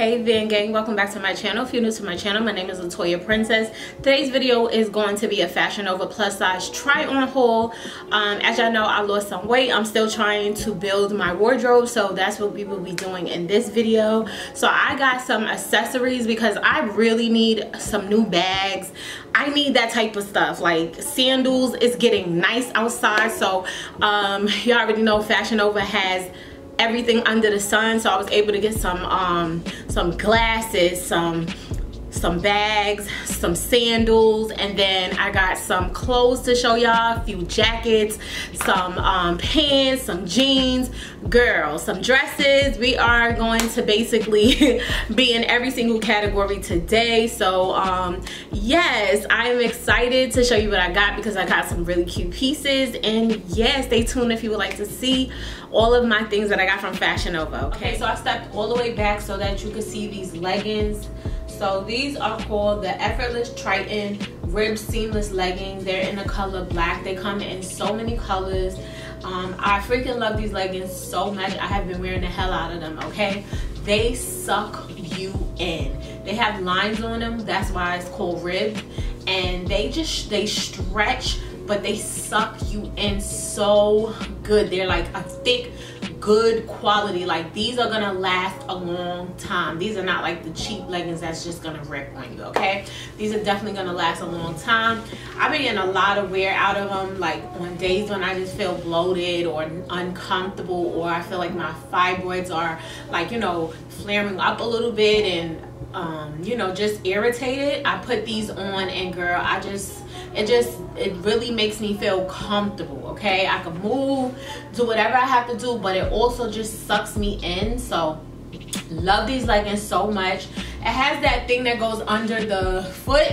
hey van gang. Welcome back to my channel. If you're new to my channel my name is latoya princess. Today's video is going to be a fashion nova plus size try on haul. Um, as y'all know i lost some weight. I'm still trying to build my wardrobe so that's what we will be doing in this video. So i got some accessories because i really need some new bags. I need that type of stuff like sandals. Is getting nice outside so um, you already know Fashion Nova has everything under the sun so I was able to get some um some glasses some some bags some sandals and then I got some clothes to show y'all a few jackets some um, pants some jeans. Girl some dresses. We are going to basically be in every single category today. So um, yes I'm excited to show you what I got because I got some really cute pieces. And yes stay tuned if you would like to see all of my things that I got from Fashion Nova okay? So I stepped all the way back so that you could see these leggings so these are called the Effortless Triton Rib Seamless Leggings. They're in the color black. They come in so many colors. Um, I freaking love these leggings so much. I have been wearing the hell out of them, okay? They suck you in. They have lines on them. That's why it's called rib. And they just, they stretch, but they suck you in so good. They're like a thick good quality. Like these are gonna last a long time. These are not like the cheap leggings that's just gonna rip on you okay? These are definitely gonna last a long time. I've been getting a lot of wear out of them like on days when i just feel bloated or uncomfortable or i feel like my fibroids are like you know flaring up a little bit and um, you know just irritated i put these on and girl i just it just it really makes me feel comfortable okay? I can move do whatever i have to do but it also just sucks me in so love these leggings so much. It has that thing that goes under the foot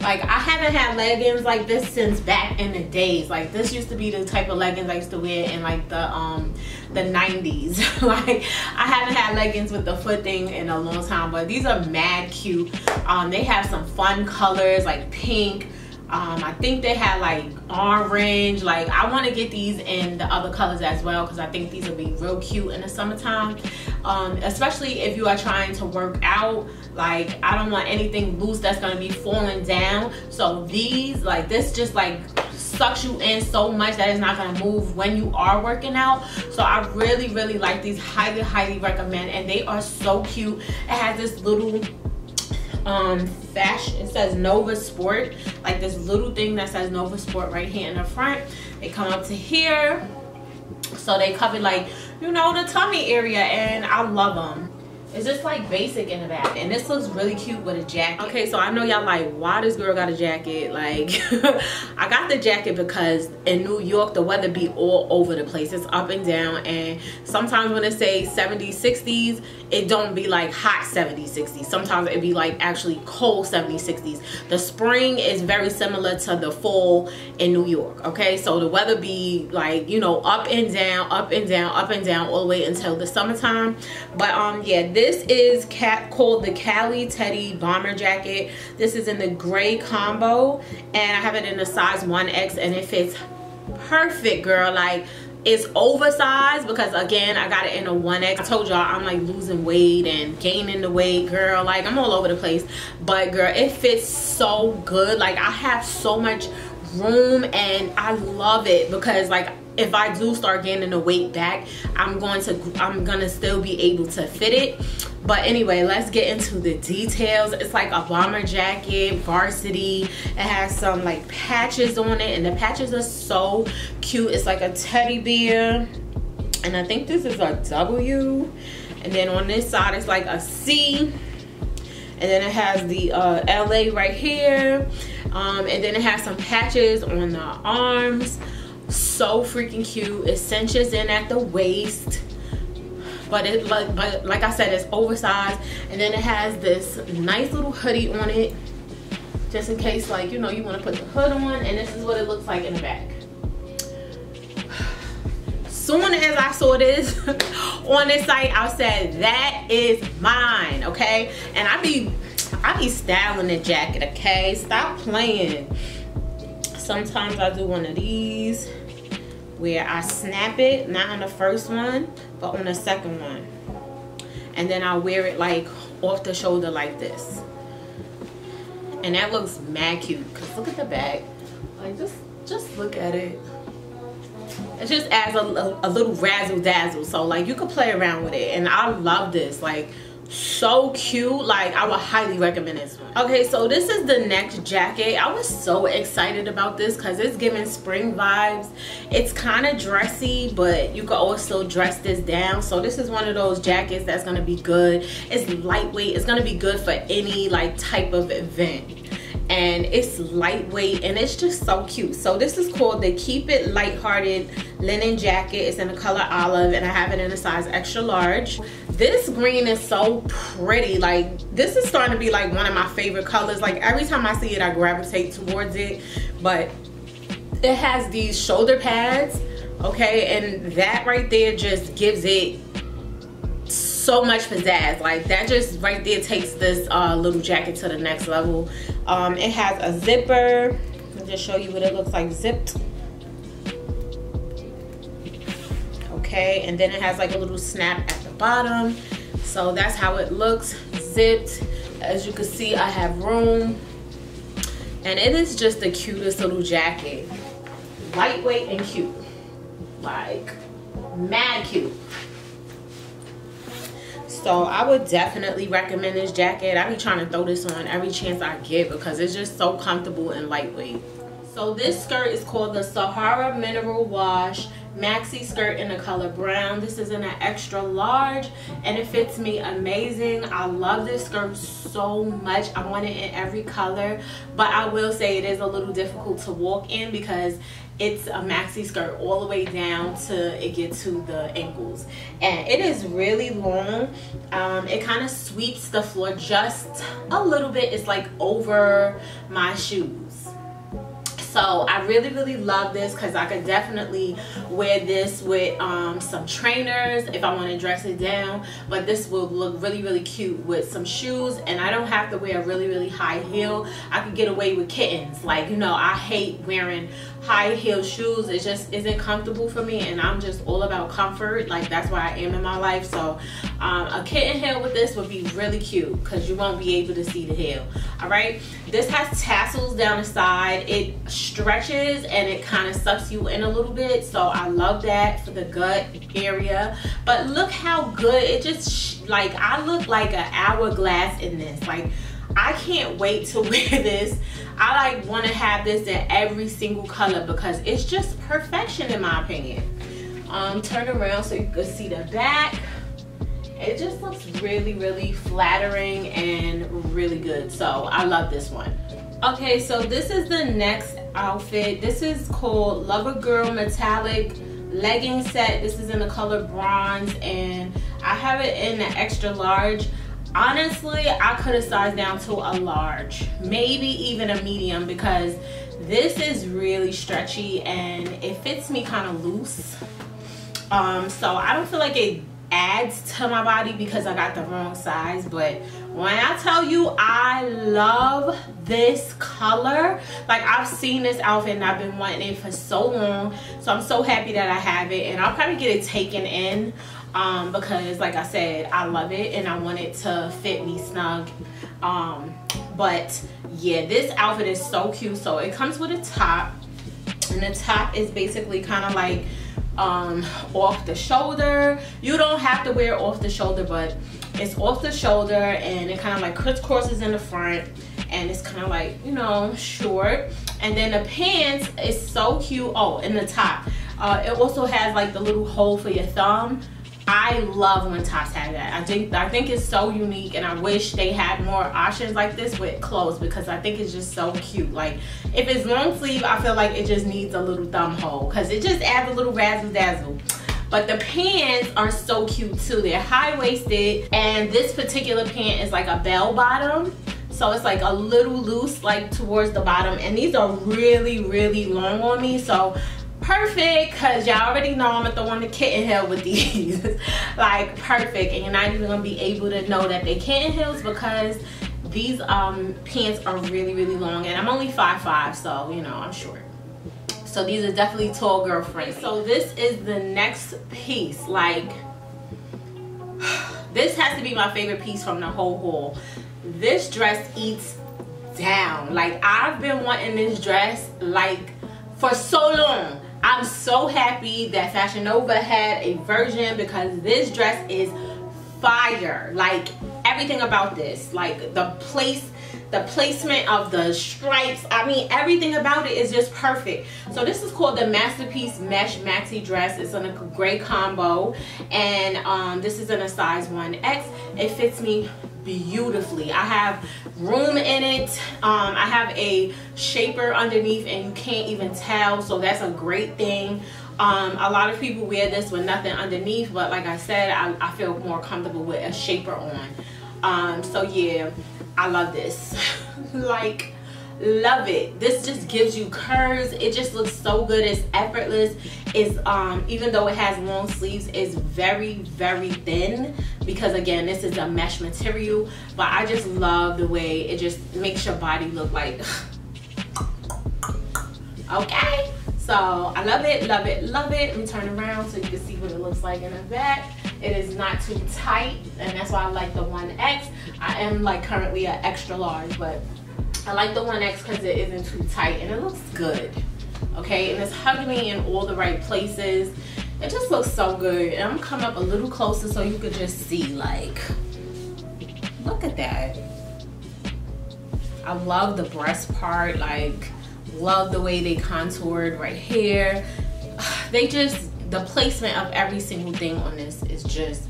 like I haven't had leggings like this since back in the days. Like this used to be the type of leggings I used to wear in like the um the 90s. like I haven't had leggings with the foot thing in a long time, but these are mad cute. Um they have some fun colors like pink, um, I think they had like orange. Like I want to get these in the other colors as well because I think these will be real cute in the summertime. Um, especially if you are trying to work out. Like I don't want anything loose that's going to be falling down. So these, like this just like sucks you in so much that it's not going to move when you are working out. So I really, really like these. Highly, highly recommend. And they are so cute. It has this little um fashion it says nova sport like this little thing that says nova sport right here in the front. They come up to here. So they cover like you know the tummy area and i love them it's just like basic in the back. And this looks really cute with a jacket. Okay so i know y'all like why this girl got a jacket? Like i got the jacket because in new york the weather be all over the place. It's up and down. And sometimes when it say 70s 60s it don't be like hot 70s 60s sometimes it be like actually cold 70s 60s the spring is very similar to the fall in new york okay? So the weather be like you know up and down up and down up and down all the way until the summertime. But um yeah this is cat called the Cali Teddy bomber jacket. This is in the gray combo and I have it in a size 1x and it fits perfect girl. Like it's oversized because again I got it in a 1x I told y'all I'm like losing weight and gaining the weight girl. Like I'm all over the place. But girl it fits so good. Like I have so much room and I love it because like if I do start gaining the weight back I'm going to I'm gonna still be able to fit it. But anyway let's get into the details. It's like a bomber jacket varsity. It has some like patches on it and the patches are so cute. It's like a teddy bear and I think this is a W. And then on this side it's like a C. And then it has the uh, LA right here. Um, and then it has some patches on the arms so freaking cute. It cinches in at the waist. But it like but like I said it's oversized. And then it has this nice little hoodie on it. Just in case like you know you want to put the hood on. And this is what it looks like in the back. Soon as I saw this on this site I said that is mine okay? And I be I be styling the jacket okay? Stop playing. Sometimes I do one of these where I snap it, not on the first one, but on the second one. and then I'll wear it like off the shoulder like this. And that looks mad cute because look at the back. Like just just look at it. It just adds a, a, a little razzle dazzle so like you could play around with it. And I love this. Like so cute. Like i would highly recommend this one. Okay so this is the next jacket. I was so excited about this because it's giving spring vibes. It's kind of dressy but you can also dress this down. So this is one of those jackets that's gonna be good. It's lightweight. It's gonna be good for any like type of event. And it's lightweight and it's just so cute. So this is called the keep it lighthearted linen jacket. It's in the color olive and i have it in a size extra large this green is so pretty. Like this is starting to be like one of my favorite colors. Like every time i see it i gravitate towards it. But it has these shoulder pads okay? And that right there just gives it so much pizzazz. Like that just right there takes this uh, little jacket to the next level. Um, it has a zipper. I'll just show you what it looks like zipped. Okay and then it has like a little snap bottom. So that's how it looks zipped. As you can see I have room. And it is just the cutest little jacket. Lightweight and cute. Like mad cute. So i would definitely recommend this jacket. I be trying to throw this on every chance i get because it's just so comfortable and lightweight so this skirt is called the sahara mineral wash maxi skirt in the color brown. This is in an extra large and it fits me amazing. I love this skirt so much. I want it in every color but i will say it is a little difficult to walk in because it's a maxi skirt all the way down to it get to the ankles. And it is really long. Um, it kind of sweeps the floor just a little bit. It's like over my shoes so i really really love this because i could definitely wear this with um, some trainers if i want to dress it down. But this will look really really cute with some shoes and i don't have to wear a really really high heel. I could get away with kittens. Like you know i hate wearing high heel shoes. It just isn't comfortable for me and i'm just all about comfort. Like that's why i am in my life. So um, a kitten heel with this would be really cute because you won't be able to see the heel. All right this has tassels down the side. It stretches and it kind of sucks you in a little bit so i love that for the gut area but look how good it just like i look like an hourglass in this like I can't wait to wear this. I like want to have this in every single color because it's just perfection in my opinion. Um, turn around so you can see the back. It just looks really, really flattering and really good. So I love this one. Okay, so this is the next outfit. This is called Lover Girl Metallic legging set. This is in the color bronze and I have it in the extra large honestly i could have sized down to a large maybe even a medium because this is really stretchy and it fits me kind of loose um so i don't feel like it adds to my body because i got the wrong size but when i tell you i love this color like i've seen this outfit and i've been wanting it for so long so i'm so happy that i have it and i'll probably get it taken in um, because like I said I love it and I want it to fit me snug um, but yeah this outfit is so cute so it comes with a top and the top is basically kind of like um, off the shoulder. You don't have to wear off the shoulder but it's off the shoulder and it kind of like crisscrosses in the front and it's kind of like you know short. And then the pants is so cute. Oh in the top. Uh, it also has like the little hole for your thumb I love when tops have that. I think I think it's so unique and I wish they had more options like this with clothes because I think it's just so cute. Like if it's long sleeve, I feel like it just needs a little thumb hole because it just adds a little razzle dazzle. But the pants are so cute too. They're high-waisted and this particular pant is like a bell bottom so it's like a little loose like towards the bottom and these are really really long on me so perfect because y'all already know I'm gonna throw on the kitten heel with these. Like perfect. And you're not even gonna be able to know that they kitten heels because these um pants are really really long. And I'm only five five, so you know I'm short. So these are definitely tall girlfriends. So this is the next piece. Like this has to be my favorite piece from the whole haul. This dress eats down. Like i've been wanting this dress like for so long i'm so happy that fashion nova had a version because this dress is fire. Like everything about this. Like the place the placement of the stripes. I mean everything about it is just perfect. So this is called the masterpiece mesh maxi dress. It's in a gray combo. And um, this is in a size 1x it fits me beautifully. I have room in it. Um, i have a shaper underneath and you can't even tell so that's a great thing. Um, a lot of people wear this with nothing underneath but like i said i, I feel more comfortable with a shaper on. Um, so yeah I love this. like, love it. This just gives you curves. It just looks so good. It's effortless. It's, um, even though it has long sleeves, it's very, very thin because again, this is a mesh material. But I just love the way it just makes your body look like, okay? So I love it, love it, love it. Let me turn around so you can see what it looks like in the back. It is not too tight, and that's why I like the 1X. I am like currently an extra large, but I like the 1X because it isn't too tight and it looks good. Okay, and it's hugging me in all the right places. It just looks so good. And I'm gonna up a little closer so you could just see like, look at that. I love the breast part, like love the way they contoured right here. They just, the placement of every single thing on this is just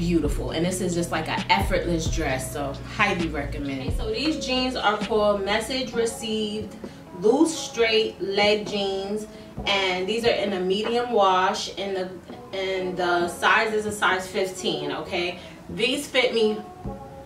beautiful and this is just like an effortless dress so highly recommend. Okay, so these jeans are called message received loose straight leg jeans and these are in a medium wash and the and the size is a size 15 okay? These fit me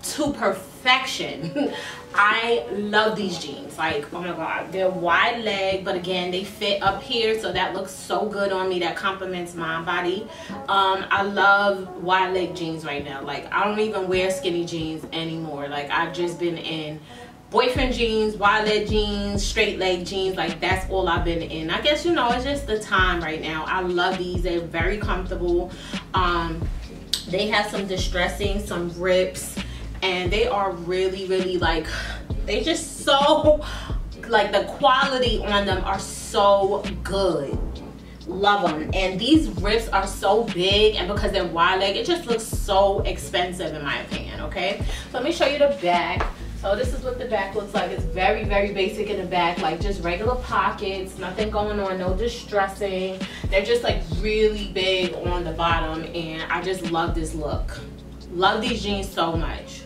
to perfection I love these jeans. Like, oh my God. They're wide leg, but again, they fit up here. So that looks so good on me. That complements my body. Um, I love wide leg jeans right now. Like, I don't even wear skinny jeans anymore. Like, I've just been in boyfriend jeans, wide leg jeans, straight leg jeans. Like, that's all I've been in. I guess, you know, it's just the time right now. I love these. They're very comfortable. Um, they have some distressing, some rips and they are really really like they just so like the quality on them are so good. Love them and these rips are so big and because they're wide leg it just looks so expensive in my opinion okay? So let me show you the back. So this is what the back looks like. It's very very basic in the back like just regular pockets nothing going on no distressing. They're just like really big on the bottom and i just love this look. Love these jeans so much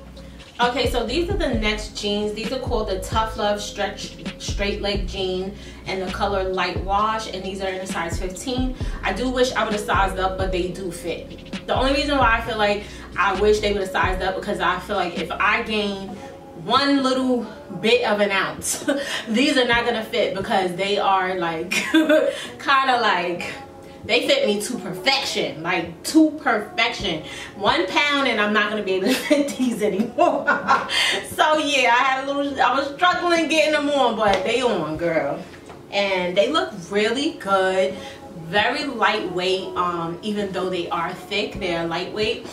Okay, so these are the next jeans. These are called the Tough Love Stretch Straight Leg Jean and the color Light Wash, and these are in a size 15. I do wish I would have sized up, but they do fit. The only reason why I feel like I wish they would have sized up because I feel like if I gain one little bit of an ounce, these are not gonna fit because they are like kind of like they fit me to perfection, like to perfection. One pound and I'm not gonna be able to fit these anymore. so yeah, I had a little, I was struggling getting them on, but they on, girl. And they look really good, very lightweight, um, even though they are thick, they're lightweight.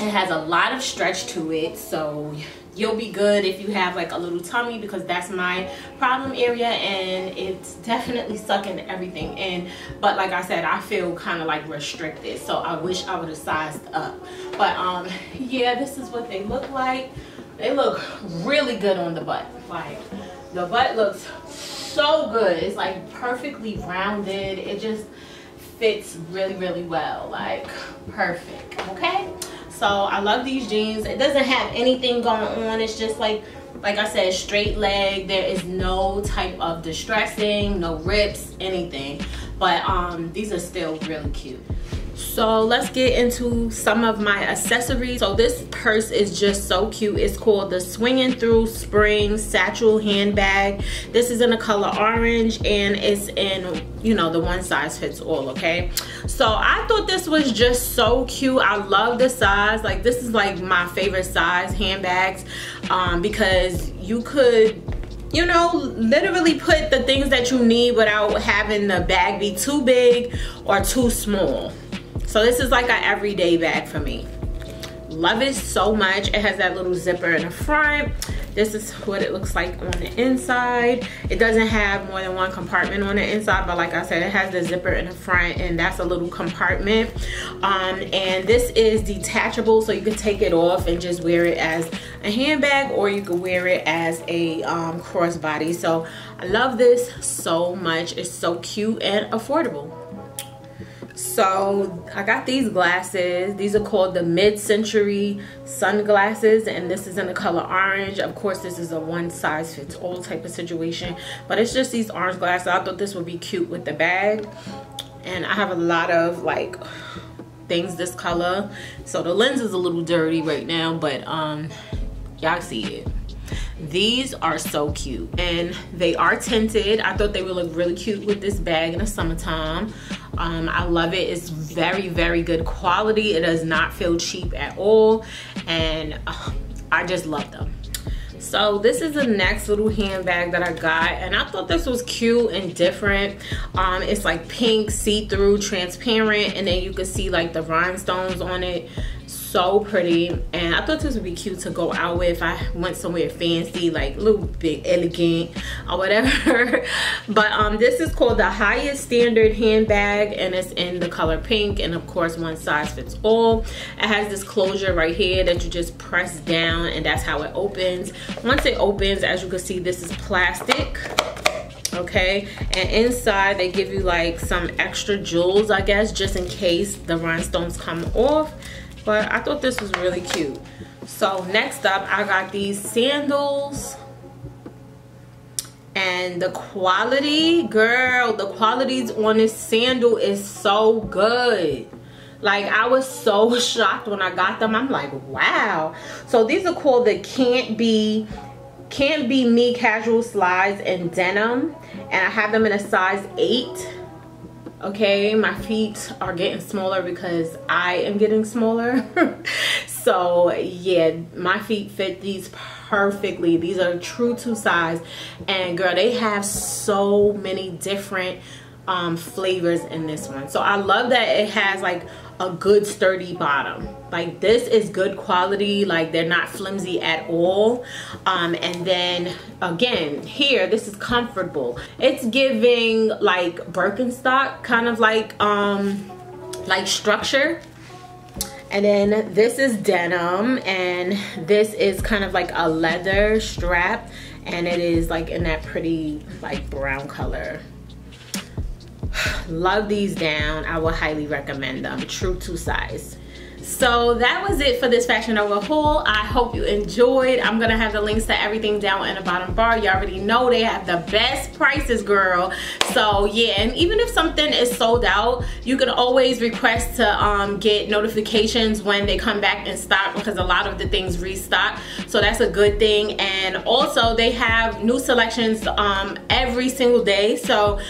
It has a lot of stretch to it, so you'll be good if you have like a little tummy because that's my problem area and it's definitely sucking everything in. But like I said I feel kind of like restricted so I wish I would have sized up. But um yeah this is what they look like. They look really good on the butt. Like the butt looks so good. It's like perfectly rounded. It just fits really really well. Like perfect okay so I love these jeans. It doesn't have anything going on. It's just like, like I said, straight leg. There is no type of distressing, no rips, anything. But um, these are still really cute so let's get into some of my accessories. So this purse is just so cute. It's called the swinging through spring satchel handbag. This is in the color orange and it's in you know the one size fits all okay? So i thought this was just so cute. I love the size. Like this is like my favorite size handbags um, because you could you know literally put the things that you need without having the bag be too big or too small so this is like an everyday bag for me. love it so much. It has that little zipper in the front. This is what it looks like on the inside. It doesn't have more than one compartment on the inside but like i said it has the zipper in the front and that's a little compartment. Um, and this is detachable so you can take it off and just wear it as a handbag or you could wear it as a um, crossbody. So i love this so much. It's so cute and affordable so i got these glasses. These are called the mid-century sunglasses and this is in the color orange. Of course this is a one size fits all type of situation but it's just these orange glasses. I thought this would be cute with the bag and i have a lot of like things this color. So the lens is a little dirty right now but um y'all see it. These are so cute and they are tinted. I thought they would look really cute with this bag in the summertime um, i love it. It's very very good quality. It does not feel cheap at all. And uh, i just love them. So this is the next little handbag that i got. And i thought this was cute and different. Um, it's like pink see-through transparent. And then you can see like the rhinestones on it so pretty. And i thought this would be cute to go out with. If i went somewhere fancy like a little bit elegant or whatever. But um this is called the highest standard handbag and it's in the color pink and of course one size fits all. It has this closure right here that you just press down and that's how it opens. Once it opens as you can see this is plastic okay? And inside they give you like some extra jewels i guess just in case the rhinestones come off but I thought this was really cute. So next up, I got these sandals. And the quality, girl, the qualities on this sandal is so good. Like I was so shocked when I got them. I'm like, wow. So these are called the Can't Be Can't Be Me Casual Slides in Denim. And I have them in a size 8 okay my feet are getting smaller because i am getting smaller. So yeah my feet fit these perfectly. These are true to size. And girl they have so many different um, flavors in this one. So i love that it has like a good sturdy bottom. Like this is good quality. Like they're not flimsy at all. Um, and then again here this is comfortable. It's giving like Birkenstock kind of like um like structure. And then this is denim and this is kind of like a leather strap and it is like in that pretty like brown color love these down. I would highly recommend them. True to size. So that was it for this fashion nova haul i hope you enjoyed. I'm gonna have the links to everything down in the bottom bar. You already know they have the best prices girl. So yeah and even if something is sold out you can always request to um, get notifications when they come back in stock because a lot of the things restock. So that's a good thing. And also they have new selections um, every single day. So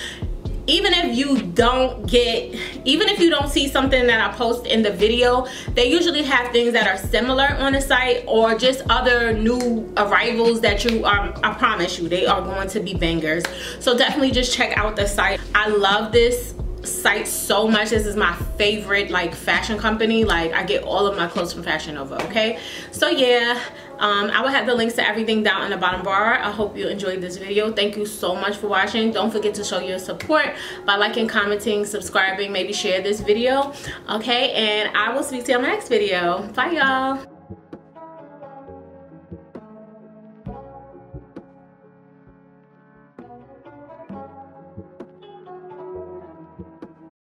even if you don't get even if you don't see something that i post in the video they usually have things that are similar on the site or just other new arrivals that you are i promise you they are going to be bangers. So definitely just check out the site. I love this site so much. This is my favorite like fashion company. Like i get all of my clothes from fashion nova okay? So yeah um, i will have the links to everything down in the bottom bar. I hope you enjoyed this video. Thank you so much for watching. Don't forget to show your support by liking commenting subscribing. Maybe share this video. Okay and i will speak to you on my next video. Bye y'all